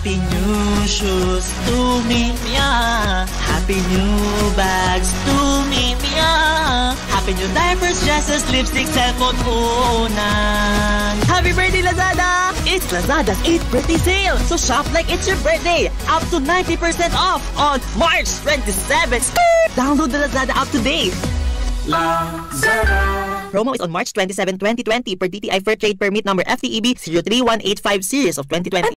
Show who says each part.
Speaker 1: Happy new shoes to me, yeah. Happy new bags to me, yeah. Happy new diapers, dresses, lipstick, cellphone, unan. Happy birthday, Lazada! It's Lazada's 8th birthday sale. So shop like it's your birthday. Up to 90% off on March 27th. Download the Lazada app today. Lazada Promo is on March 27, 2020 per DTI Fair Trade Permit number FTEB 031850 series of 2020.